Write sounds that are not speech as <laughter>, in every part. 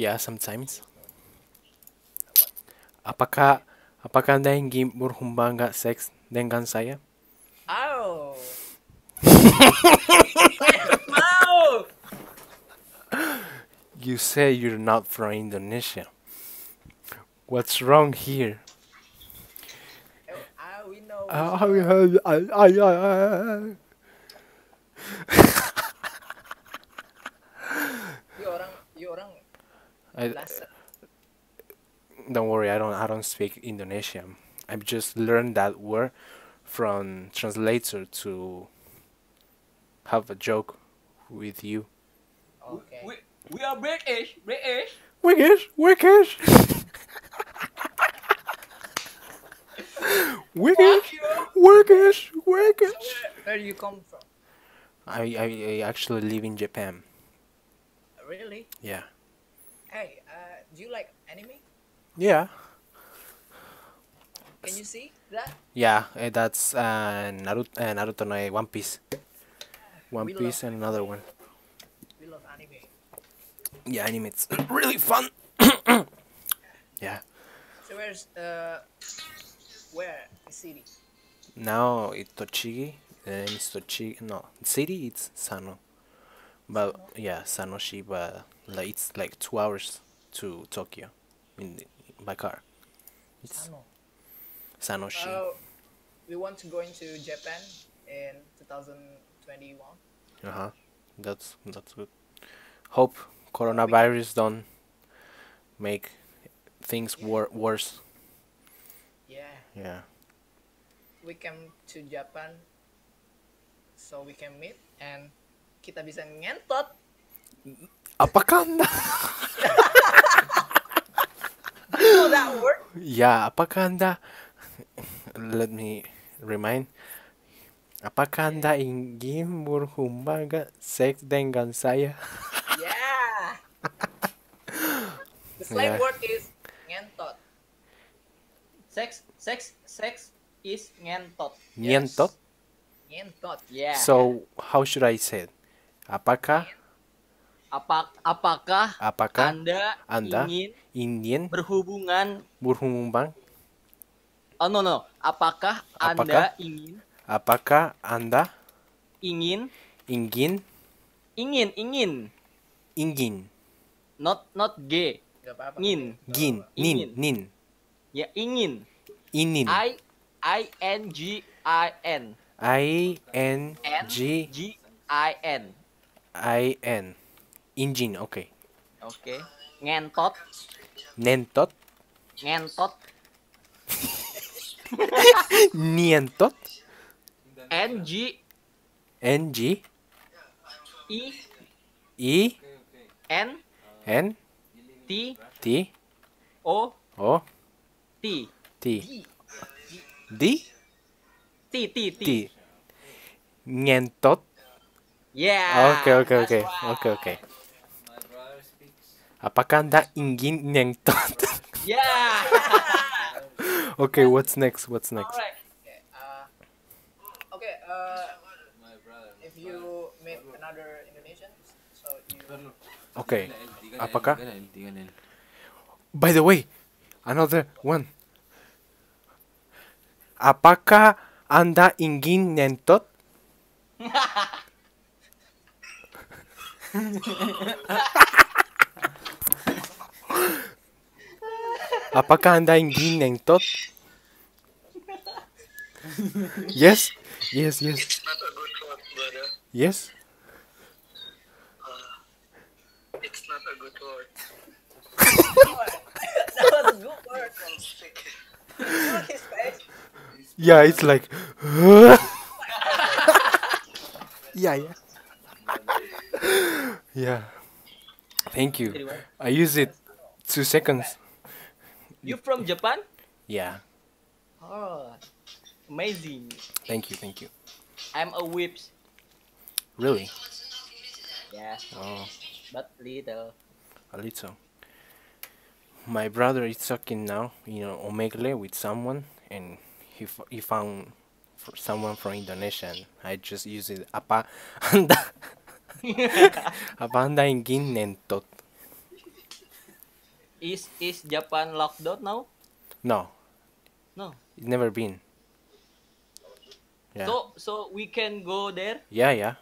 Yeah, sometimes. Apakah apakah Anda ingin berhubungan seks dengan saya? Oh. <laughs> You say you're not from Indonesia. What's wrong here? Oh, we know. <laughs> I- don't worry, I don't I don't speak Indonesian. I've just learned that word from translator to have a joke with you. Okay. We, we are British, British. Wickish, wickish. <laughs> Wickish, Fuck you. wickish, wickish. Where do you come from? I, I I actually live in Japan. Really? Yeah. Hey, uh, do you like anime? Yeah. Can you see that? Yeah, eh, that's uh, Naruto, uh, Naruto no eh, One Piece. One We Piece and another one. We love anime. Yeah, anime it's <clears throat> really fun. <coughs> yeah. So where's uh, where the city? Now it's Tochigi. The name is Tochigi. No, city it's Sano. But yeah, Sanoshi. But like it's like two hours to Tokyo, in the, by car. It's Sano. Sanoshi. So we want to go into Japan in 2021. Uh huh. That's that's good. Hope coronavirus don't make things wor- worse. Yeah, Yeah. we come to Japan so we can meet and kita bisa ngentot. Apakah anda? Know that word? Ya, apakah anda? Let me remind. Apakah anda ingin berhubungan seks dengan saya? Yeah. the slang <laughs> Yeah. word is ngentot. Sex, sex, sex is ngentot. Nyentot. Ngentot. Yeah. So, how should I say it? Apakah? Apa, apakah apakah Anda, Anda ingin ingin berhubungan? berhubungan? Oh no no. Apakah, Apakah? Anda ingin Apakah anda ingin ingin ingin ingin? ingin? Not not g ingin gin. Nin. Ingin. nin. Ya ingin. Inin. I I N G I N. I N N. G G I N I N. Engine okay oke. Ngentot. Nentot ngentot. <laughs> Nientot. N G. N G. I. I. N. N. T. T. O. O. T. T. D? T T. T. Ngentot yeah Okay, oke that's oke right. oke oke apakah anda ingin ngentot <laughs> yeah. Okay what's next? What's next? Alright. Okay. Uh, okay. Uh, if you meet another Indonesian, so you okay. Apakah By the way, another one. Apakah Anda ingin nentot? <laughs> Apakah Anda ingin nentot? Yes, yes, yes, It's not a good word, brother. yes. Uh, it's not a good word. that was a good word. I'm sick. Look his face. Yeah, it's like. <laughs> yeah, yeah. <laughs> yeah. Thank you. Anyway, I use it two seconds. you from Japan Yeah. oh amazing Thank you, thank you. I'm a whips Really? yeah Oh, but little a little. My brother is talking now, you know, Omegle with someone, and he f- he found for someone from Indonesia. And I just use it. Apa? <laughs> <laughs> apa anda ingin nentot? Is is Japan locked down now? No, No. it's never been. Yeah. So so we can go there. Yeah, yeah.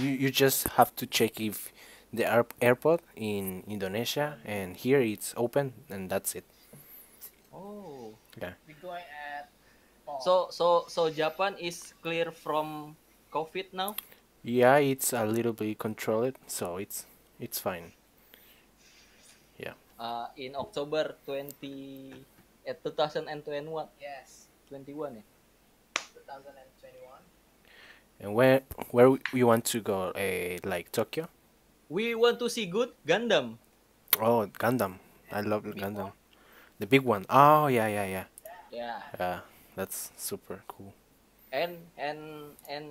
You you just have to check if the air- airport in Indonesia and here it's open and that's it. Oh. Yeah. We're going at fall. So so so Japan is clear from COVID now. Yeah, it's a little bit controlled, so it's it's fine. Yeah uh, in October 20 eh, 2021 yes, 21 ya. 2021. And where where we- we want to go? Uh, like Tokyo? We want to see good Gundam. Oh, Gundam. I love Big Gundam. one. The big one. Oh, yeah, yeah, yeah. Yeah. Yeah, that's super cool. And and and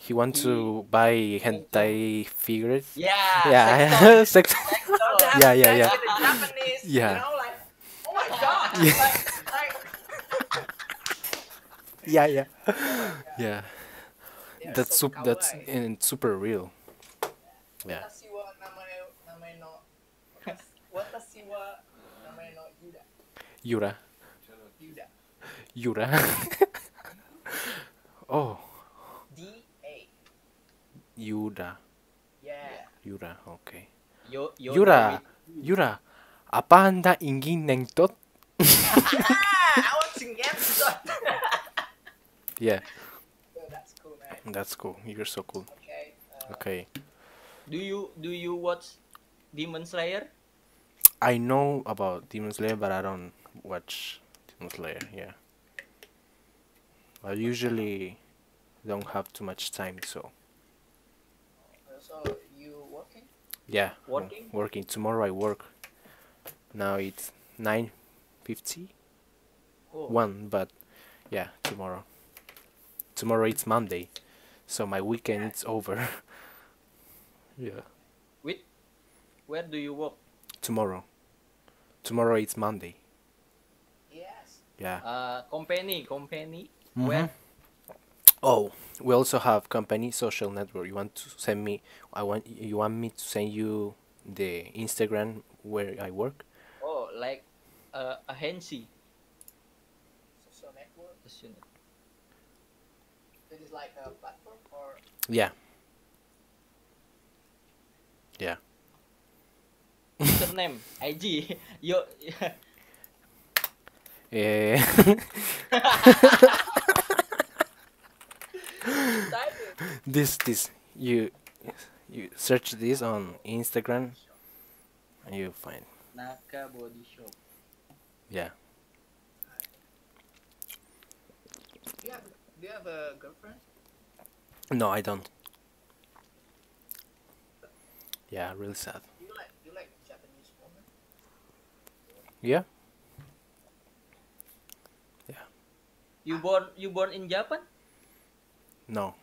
He wants to buy hentai figures. yeah. Yeah, sex. Don't <laughs> Yeah, yeah, yeah. Japanese, Yeah. you know, like, oh my god, Yeah. like, like, <laughs> yeah, yeah, yeah. they're That's so super. That's and super real. Yeah. Watashi wa namae, namae no, <laughs> watashi wa namae no Yuda. Yura. Yura. <laughs> oh, D-A. Yuda. Yeah. Yura. Okay. Yo, Yoda Yura. Yura. Apa anda ingin nengtot? <laughs> I want to get that. <laughs> Yeah, Oh, that's cool, man. that's cool. You're so cool. Okay. Uh, Okay. Do you do you watch Demon Slayer? I know about Demon Slayer, but I don't watch Demon Slayer. Yeah. I usually don't have too much time, so So you working? yeah. I'm Working? Working tomorrow. I work. Now it's nine fifty Oh. one, but yeah, tomorrow. Tomorrow it's Monday, so my weekend is over. <laughs> yeah. With where do you work? Tomorrow. Tomorrow it's Monday. Yes. Yeah. Uh, company, company. Mhm. Where? Oh, we also have company social network. You want to send me? I want you want me to send you the Instagram where I work? Oh, like uh, a Hensi. Social network. This This like a platform or Yeah. Yeah. Username, <laughs> IG. Yo, <laughs> Eh, it. <laughs> <gasps> this this you you search this on Instagram and you find Naka Body Shop. yeah. Do you have Do you have a girlfriend? No, I don't. Yeah, really sad. Do you like Do you like Japanese woman? Yeah. Yeah. You born you born in Japan? No.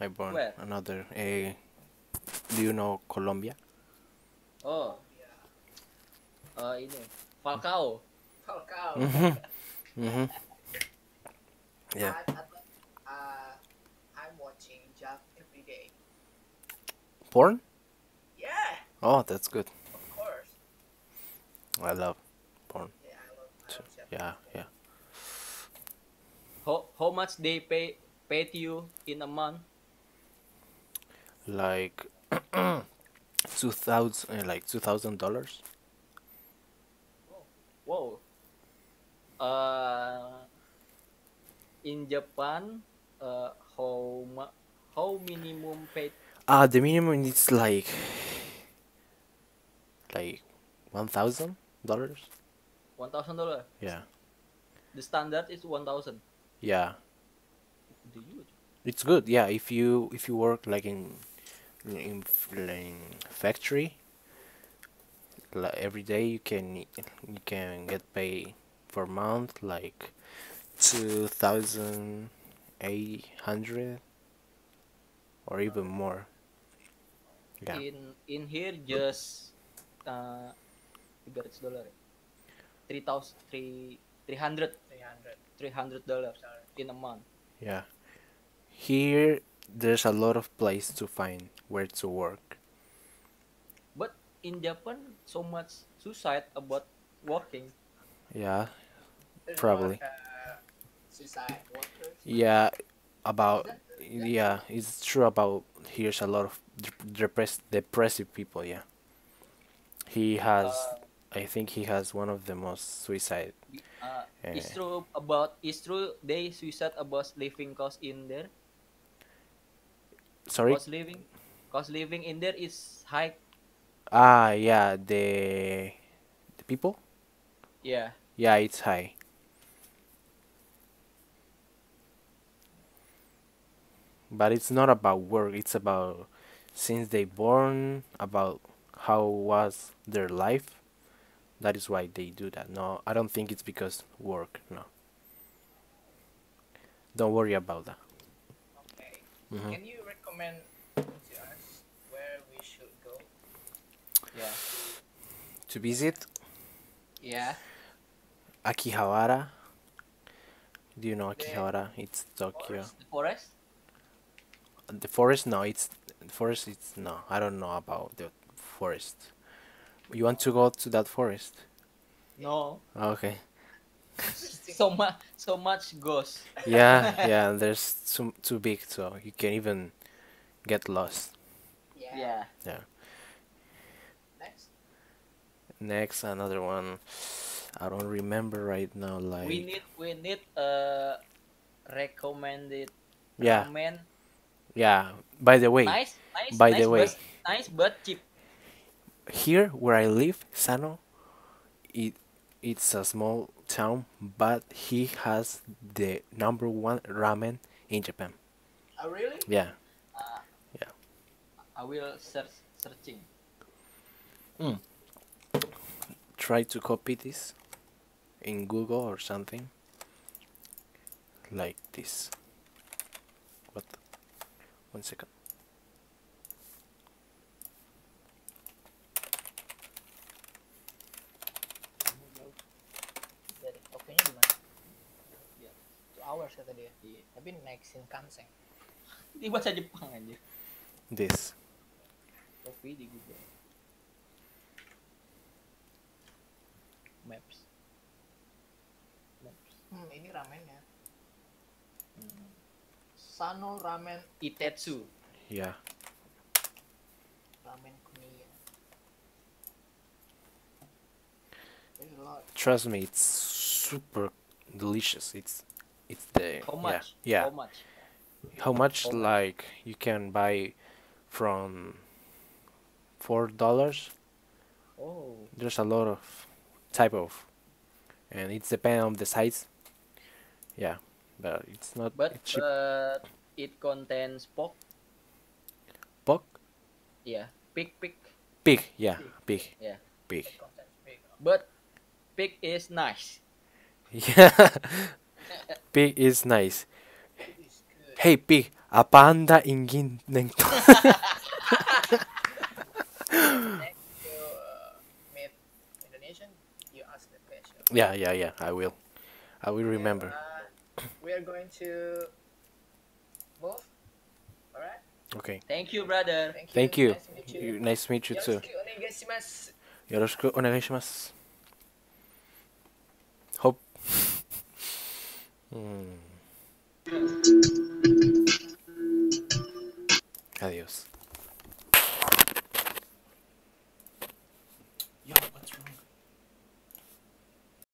I born Where? another. Eh, do you know Colombia? Oh. Uh, ini Falcao. Falcao. Mhm. <laughs> Mhm. Yeah. I, I, uh, I'm watching Jav every day. Porn? Yeah, Oh, that's good. of course. I love porn. Yeah, I love. I too. love Japanese. Yeah, yeah. How how much they pay pay to you in a month? Like <clears throat> two thousand, uh, like two thousand dollars. Wow. Uh, in Japan, uh, how ma- how minimum pay? Ah, the minimum is like like one thousand dollars. One thousand dollar. Yeah, The standard is one thousand. Yeah. It's good. Yeah, if you if you work like in in, in factory, like every day you can you can get paid for month like two thousand eight hundred or even more. Yeah. In in here just uh, tiga ratus dollar. Three thousand three three hundred 300 three hundred dollars in a month. Yeah. Here there's a lot of place to find where to work. But in Japan so much suicide about working. Yeah, There's Probably. more, uh, suicide workers. yeah. About yeah, it's true about here's a lot of depressed depressive people. Yeah, he has. I think he has one of the most suicide. Uh, Eh. It's true about it's true they suicide about living cost in there. Sorry. Cost living, cost living in there is high. Ah, yeah. The the people. Yeah. Yeah, it's high. But it's not about work, it's about since they born, about how was their life. That is why they do that. No, I don't think it's because work, no. Don't worry about that. Okay. Mhm. Can you recommend to us where we should go? Yeah. To visit Yeah. Akihabara. Do you know The Akihabara? It's Tokyo. The forest. The forest? No, it's the forest. It's no. I don't know about the forest. You want to go to that forest? No. Okay. <laughs> So much so much ghost. <laughs> Yeah, yeah. There's too too big, so you can even get lost. Yeah. Yeah. Yeah. Next. Next, another one. I don't remember right now. Like We need we need uh recommended yeah, ramen. yeah. By the way, Nice, nice, by nice, the way. but, nice but cheap. Here where I live, Sano, it it's a small town, but he has the number one ramen in Japan. Oh, really? Yeah. Uh, yeah. I will search searching. Hmm. Try to copy this in Google or something. Like this. What? One second. Dari Tokyo-nya di mana? Ya. Two hours kata dia. Iya. Tapi naik Shinkansen. Ini bahasa Jepang aja. This. Kopi di Google. Maps. Maps. Hmm, ini ramennya. Hmm. Sano Ramen Itetsu. Yeah. Ramen Kuniya. There's a lot. Trust me, it's super delicious. It's it's the How much? Yeah. How much? How much How much? like you can buy from four dollars? Oh. There's a lot of type of and it's depend on the size. Yeah. But it's not But it's cheap. but it contains pork. Pork? Yeah. Pig pig. Pig, yeah, pig. Yeah. Pig. But pig is nice. <laughs> Yeah. Pig is nice. It is. Hey pig, apa anda ingin neng to uh, <laughs> meet Indonesian, you ask the question. Yeah, yeah, yeah. I will. I will remember. Uh, we are going to move. Alright? Okay. Thank you, brother. Thank you. Thank Nice to meet you. you. You- Nice to meet you too. Yoroshiku onegaishimasu. Mm. Adiós.